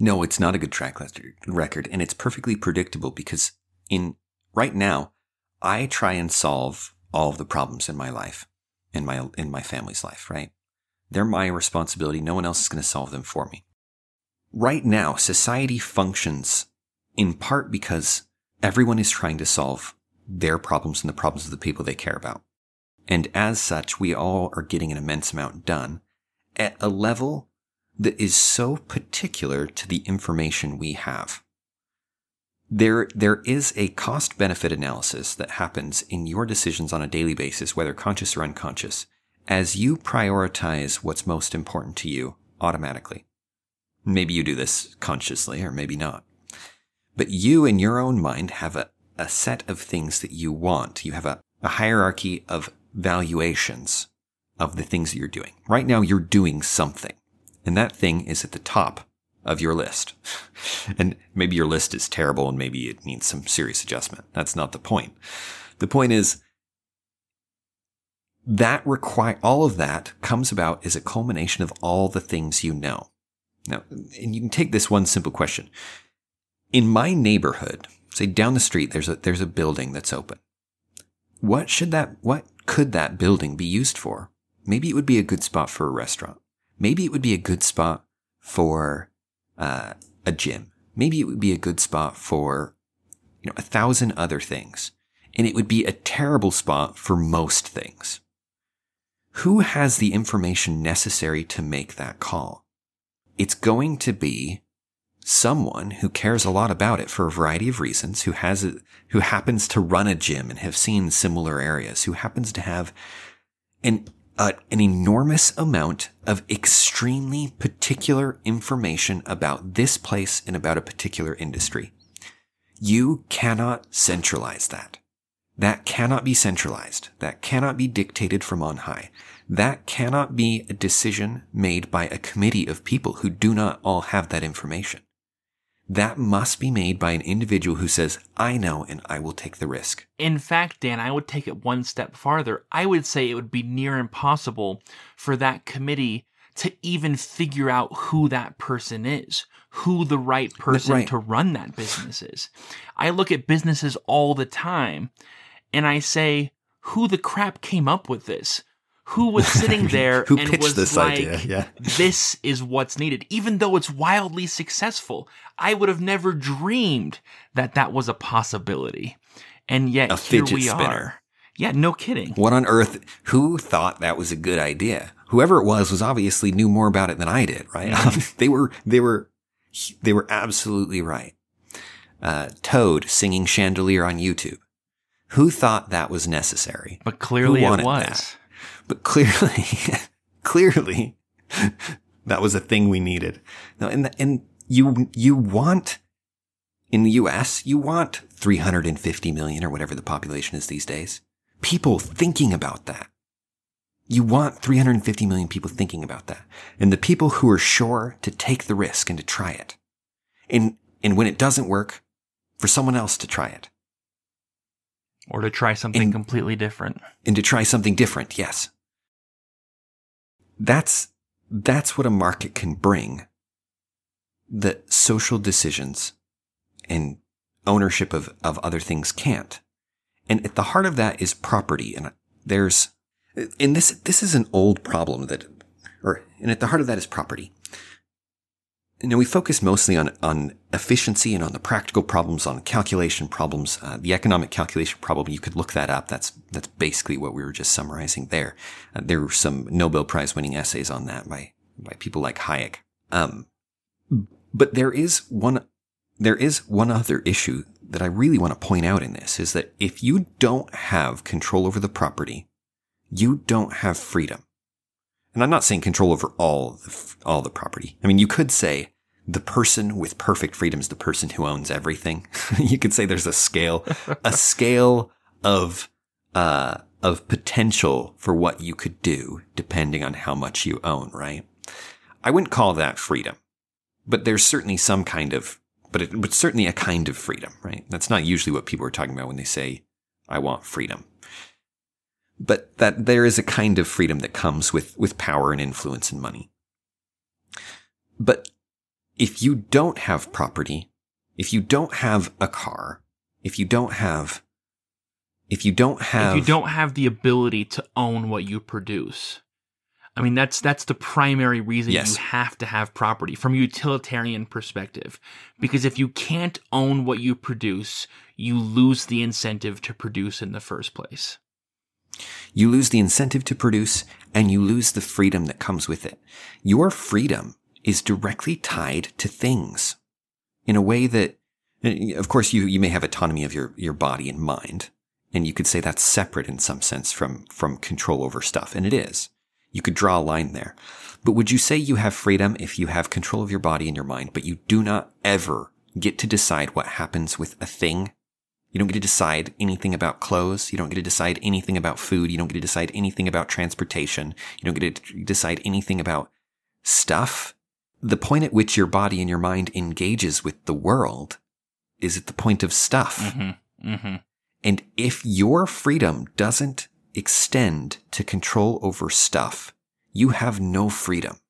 No, it's not a good track record, and it's perfectly predictable because in right now, I try and solve all of the problems in my life, in my in my family's life. Right? They're my responsibility. No one else is going to solve them for me. Right now, society functions in part because everyone is trying to solve their problems and the problems of the people they care about. And as such, we all are getting an immense amount done at a level that is so particular to the information we have. There, there is a cost benefit analysis that happens in your decisions on a daily basis, whether conscious or unconscious, as you prioritize what's most important to you automatically. Maybe you do this consciously or maybe not. But you in your own mind have a, a set of things that you want. You have a, a hierarchy of valuations of the things that you're doing. Right now, you're doing something, and that thing is at the top of your list. and maybe your list is terrible and maybe it needs some serious adjustment. That's not the point. The point is that require all of that comes about as a culmination of all the things you know. Now, and you can take this one simple question. In my neighborhood, say down the street, there's a, there's a building that's open. What should that, what could that building be used for? Maybe it would be a good spot for a restaurant. Maybe it would be a good spot for uh, a gym. Maybe it would be a good spot for you know a thousand other things, and it would be a terrible spot for most things. Who has the information necessary to make that call? It's going to be someone who cares a lot about it for a variety of reasons, who has a, who happens to run a gym and have seen similar areas, who happens to have an uh, an enormous amount of extremely particular information about this place and about a particular industry. You cannot centralize that. That cannot be centralized. That cannot be dictated from on high. That cannot be a decision made by a committee of people who do not all have that information that must be made by an individual who says, I know and I will take the risk. In fact, Dan, I would take it one step farther. I would say it would be near impossible for that committee to even figure out who that person is, who the right person right. to run that business is. I look at businesses all the time and I say, who the crap came up with this? Who was sitting there who and pitched was this like, idea? Yeah. this is what's needed. Even though it's wildly successful, I would have never dreamed that that was a possibility. And yet a here fidget we spinner. are. Yeah, no kidding. What on earth? Who thought that was a good idea? Whoever it was was obviously knew more about it than I did, right? They were, they were, they were absolutely right. Uh, Toad singing Chandelier on YouTube. Who thought that was necessary? But clearly it was. that? But clearly, clearly, that was a thing we needed. Now, and and you you want in the U.S. you want 350 million or whatever the population is these days. People thinking about that. You want 350 million people thinking about that, and the people who are sure to take the risk and to try it, and and when it doesn't work, for someone else to try it. Or to try something And- completely different. and to try something different. Yes. That's, that's what a market can bring that social decisions and ownership of, of other things can't. And at the heart of that is property. And there's, and this, this is an old problem that, or, and at the heart of that is property. You know, we focus mostly on, on efficiency and on the practical problems, on calculation problems, uh, the economic calculation problem. You could look that up. That's, that's basically what we were just summarizing there. Uh, there were some Nobel Prize winning essays on that by, by people like Hayek. Um, but there is one, there is one other issue that I really want to point out in this is that if you don't have control over the property, you don't have freedom. And I'm not saying control over all the, all the property. I mean, you could say the person with perfect freedom is the person who owns everything. you could say there's a scale, a scale of, uh, of potential for what you could do depending on how much you own, right? I wouldn't call that freedom, but there's certainly some kind of, but it, but certainly a kind of freedom, right? That's not usually what people are talking about when they say, I want freedom. But that there is a kind of freedom that comes with, with power and influence and money. But if you don't have property, if you don't have a car, if you don't have, if you don't have, if you don't have the ability to own what you produce, I mean that's that's the primary reason Yes. you have to have property from a utilitarian perspective. Because if you can't own what you produce, you lose the incentive to produce in the first place. You lose the incentive to produce and you lose the freedom that comes with it. Your freedom is directly tied to things in a way that, eh, of course, you, you may have autonomy of your, your body and mind. And you could say that's separate in some sense from, from control over stuff. And it is. You could draw a line there. But would you say you have freedom if you have control of your body and your mind, but you do not ever get to decide what happens with a thing? You don't get to decide anything about clothes. You don't get to decide anything about food. You don't get to decide anything about transportation. You don't get to decide anything about stuff. The point at which your body and your mind engages with the world is at the point of stuff. Mm-hmm. Mm-hmm. And if your freedom doesn't extend to control over stuff, you have no freedom.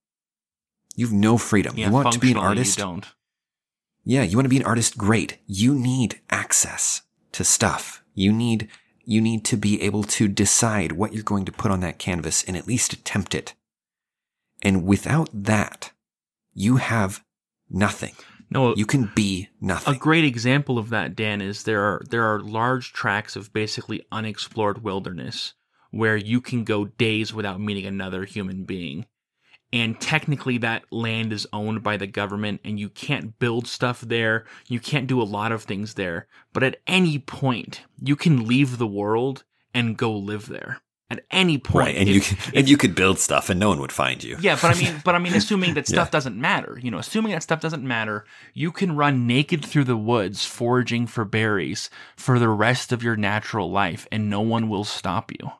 You have no freedom. Yeah, you want to be an artist? You don't. Yeah, you want to be an artist? Great. You need access to stuff. You need, you need to be able to decide what you're going to put on that canvas and at least attempt it. And without that, you have nothing. No, You can be nothing. A great example of that, Dan, is there are there are large tracts of basically unexplored wilderness where you can go days without meeting another human being. And technically that land is owned by the government and you can't build stuff there. You can't do a lot of things there. But at any point, you can leave the world and go live there. At any point. Right. And If- you, can, and you could build stuff and no one would find you. yeah, but I mean, but I mean, assuming that stuff Yeah. doesn't matter, you know, assuming that stuff doesn't matter, you can run naked through the woods foraging for berries for the rest of your natural life, and no one will stop you.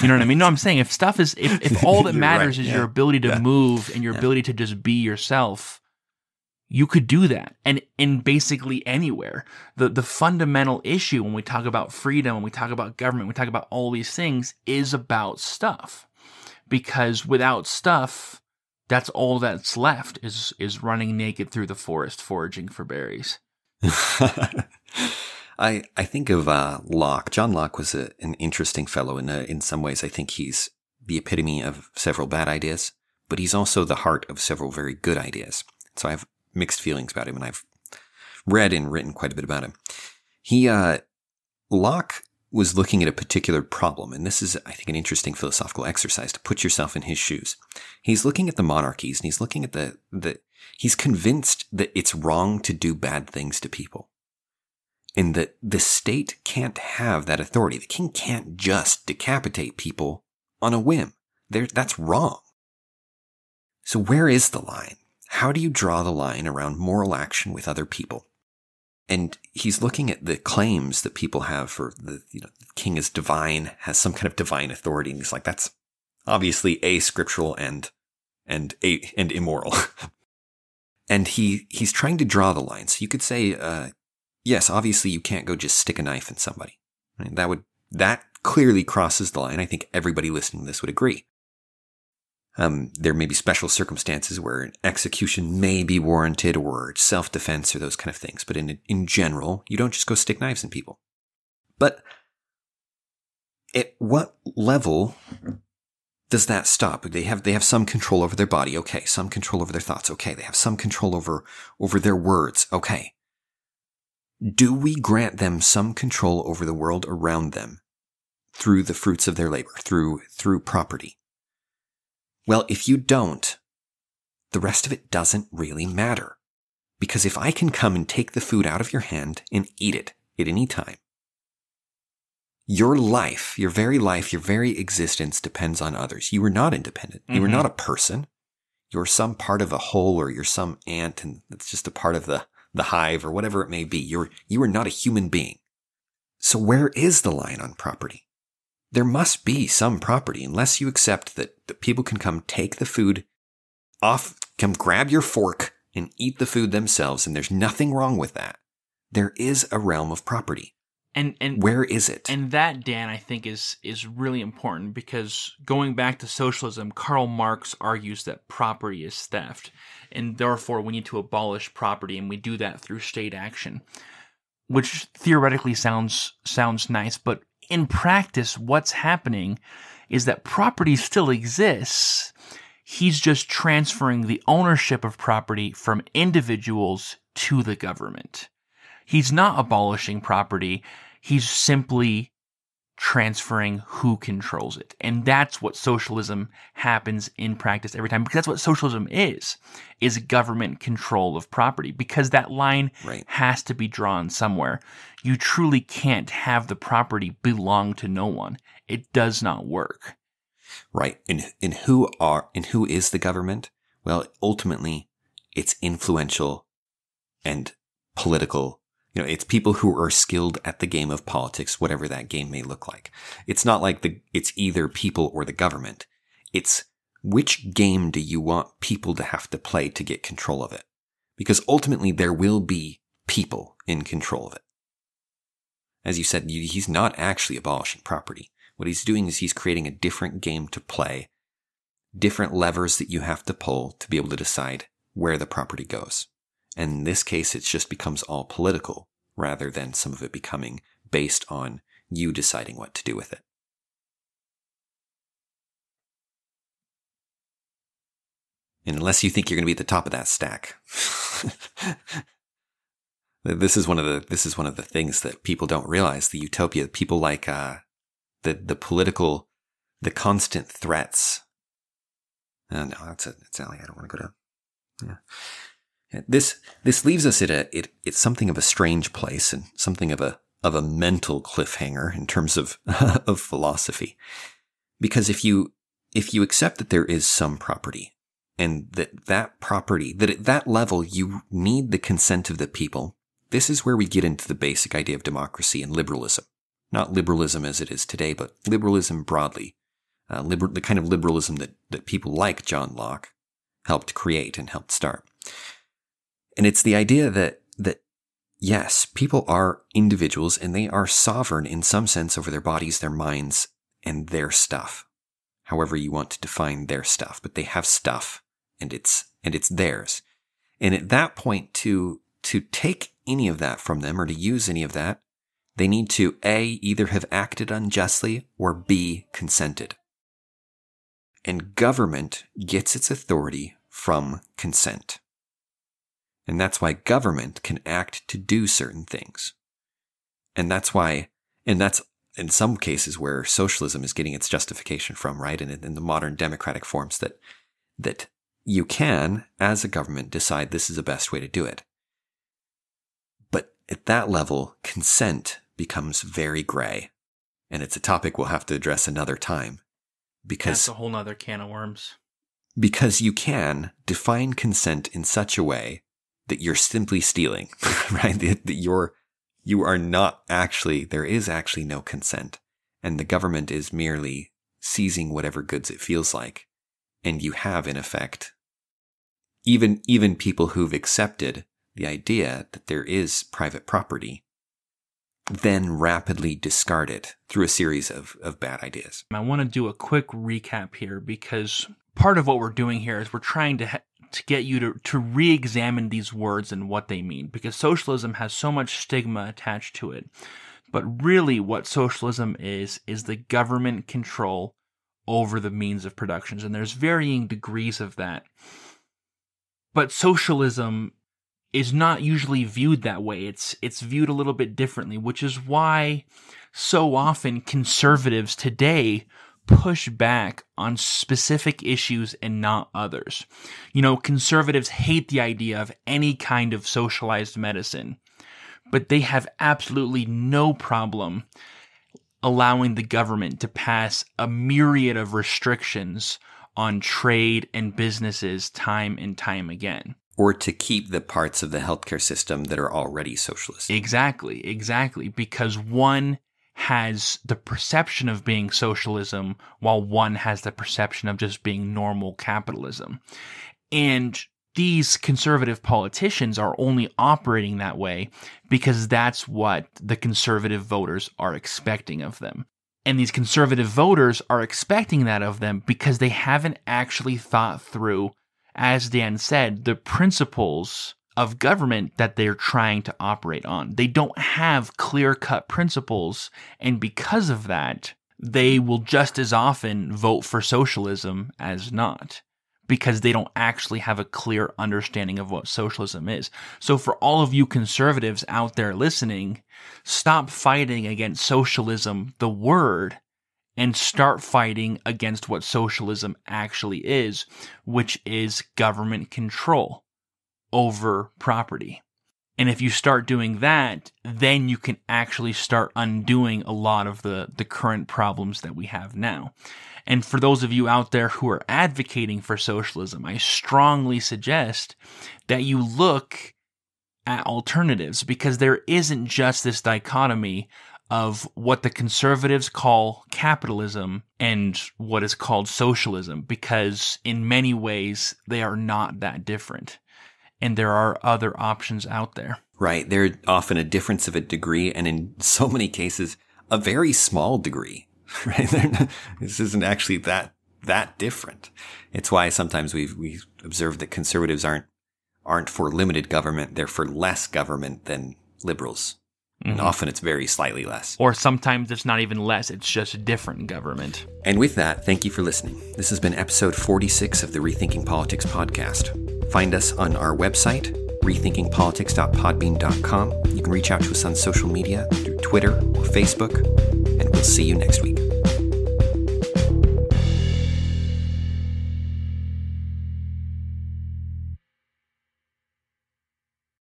You know what I mean? No, I'm saying if stuff is if, if all that matters right, is yeah. your ability to Yeah. move and your Yeah. ability to just be yourself, you could do that, and in basically anywhere. the The fundamental issue when we talk about freedom, when we talk about government, we talk about all these things, is about stuff because without stuff, that's all that's left is is running naked through the forest foraging for berries. I I think of uh, Locke. John Locke was a, an interesting fellow. In uh in some ways, I think he's the epitome of several bad ideas, but he's also the heart of several very good ideas. So I have mixed feelings about him, and I've read and written quite a bit about him. He uh, Locke was looking at a particular problem, and this is, I think, an interesting philosophical exercise to put yourself in his shoes. He's looking at the monarchies, and he's looking at the the. He's convinced that it's wrong to do bad things to people and that the state can't have that authority. The king can't just decapitate people on a whim. There, that's wrong. So where is the line? How do you draw the line around moral action with other people? And he's looking at the claims that people have for the, you know, the king is divine, has some kind of divine authority. And he's like, that's obviously a scriptural and, and a, and immoral. and he, he's trying to draw the line. So you could say, uh, yes, obviously you can't go just stick a knife in somebody. Right? That would that clearly crosses the line. I think everybody listening to this would agree. Um, there may be special circumstances where an execution may be warranted or self-defense or those kind of things, but in in general, you don't just go stick knives in people. But at what level does that stop? They have they have some control over their body, okay. Some control over their thoughts, okay. They have some control over over their words, okay. Do we grant them some control over the world around them through the fruits of their labor, through through property? Well, if you don't, the rest of it doesn't really matter. Because if I can come and take the food out of your hand and eat it at any time, your life, your very life, your very existence depends on others. You are not independent. You are Mhm. not a person. You're some part of a whole or you're some ant and it's just a part of the, the hive or whatever it may be. You're, you are not a human being. So where is the line on property? There must be some property unless you accept that, that people can come take the food off, come grab your fork and eat the food themselves. And there's nothing wrong with that. There is a realm of property. And and Where is it? And that, Dan, I think is is really important because going back to socialism, Karl Marx argues that property is theft, and therefore we need to abolish property, and we do that through state action, which theoretically sounds sounds nice, but in practice, what's happening is that property still exists. He's just transferring the ownership of property from individuals to the government. He's not abolishing property. He's simply transferring who controls it. And that's what socialism happens in practice every time because that's what socialism is is government control of property because that line Right. has to be drawn somewhere. You truly can't have the property belong to no one. It does not work. Right. And, and who are, and who is the government? Well, ultimately, it's influential and political. You know, it's people who are skilled at the game of politics, whatever that game may look like. It's not like the, it's either people or the government. It's which game do you want people to have to play to get control of it? Because ultimately there will be people in control of it. As you said, he's not actually abolishing property. What he's doing is he's creating a different game to play, different levers that you have to pull to be able to decide where the property goes. And in this case, it just becomes all political rather than some of it becoming based on you deciding what to do with it. And unless you think you're going to be at the top of that stack, this is one of the this is one of the things that people don't realize. The utopia, people like uh, the the political, the constant threats. Uh, no, that's it it's alley. I don't want to go down. Yeah. This this leaves us at a it it's something of a strange place and something of a of a mental cliffhanger in terms of of philosophy. Because if you if you accept that there is some property and that that property that at that level you need the consent of the people, this is where we get into the basic idea of democracy and liberalism. Not liberalism as it is today, but liberalism broadly. Uh, liber- the kind of liberalism that, that people like John Locke helped create and helped start. And it's the idea that, that yes, people are individuals and they are sovereign in some sense over their bodies, their minds, and their stuff. However you want to define their stuff, but they have stuff and it's, and it's theirs. And at that point to, to take any of that from them or to use any of that, they need to A, either have acted unjustly or B, consented. And government gets its authority from consent. And that's why government can act to do certain things. And that's why, and that's in some cases where socialism is getting its justification from, right? And in, in the modern democratic forms that, that you can, as a government, decide this is the best way to do it. But at that level, consent becomes very gray. And it's a topic we'll have to address another time because That's a whole nother can of worms. because you can define consent in such a way that you're simply stealing, right? That, that you're, you are not actually, there is actually no consent and the government is merely seizing whatever goods it feels like. And you have in effect, even, even people who've accepted the idea that there is private property then rapidly discard it through a series of, of bad ideas. I want to do a quick recap here because part of what we're doing here is we're trying to to get you to to re-examine these words and what they mean because socialism has so much stigma attached to it. But really what socialism is is the government control over the means of productions and there's varying degrees of that. But socialism is not usually viewed that way. It's it's viewed a little bit differently, which is why so often conservatives today push back on specific issues and not others. You know, conservatives hate the idea of any kind of socialized medicine, but they have absolutely no problem allowing the government to pass a myriad of restrictions on trade and businesses time and time again. Or to keep the parts of the healthcare system that are already socialist. Exactly, exactly. Because one has the perception of being socialism while one has the perception of just being normal capitalism. And these conservative politicians are only operating that way because that's what the conservative voters are expecting of them. And these conservative voters are expecting that of them because they haven't actually thought through, as Dan said, the principles of government that they're trying to operate on. They don't have clear cut principles. And because of that, they will just as often vote for socialism as not because they don't actually have a clear understanding of what socialism is. So, for all of you conservatives out there listening, stop fighting against socialism, the word, and start fighting against what socialism actually is, which is government control over property. And if you start doing that, then you can actually start undoing a lot of the, the current problems that we have now. And for those of you out there who are advocating for socialism, I strongly suggest that you look at alternatives because there isn't just this dichotomy of what the conservatives call capitalism and what is called socialism because in many ways they are not that different and there are other options out there. Right. They're often a difference of a degree, and in so many cases, a very small degree. Right. Not, this isn't actually that that different. It's why sometimes we we observe that conservatives aren't aren't for limited government; they're for less government than liberals. Mm-hmm. And often it's very slightly less. Or sometimes it's not even less, it's just a different government. And with that, thank you for listening. This has been episode 46 of the Rethinking Politics podcast. Find us on our website, rethinkingpolitics.podbean.com. You can reach out to us on social media through Twitter or Facebook, and we'll see you next week.